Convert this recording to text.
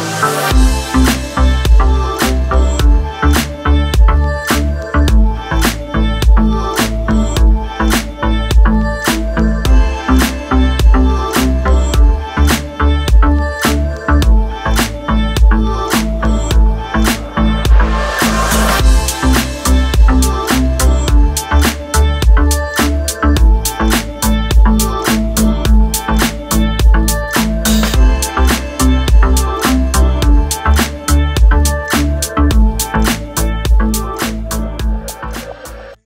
you